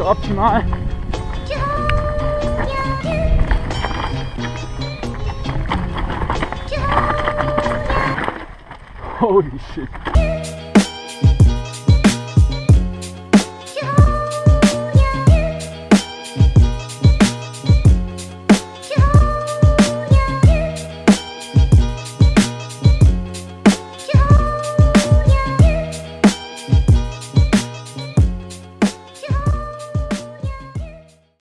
optimal. Holy shit.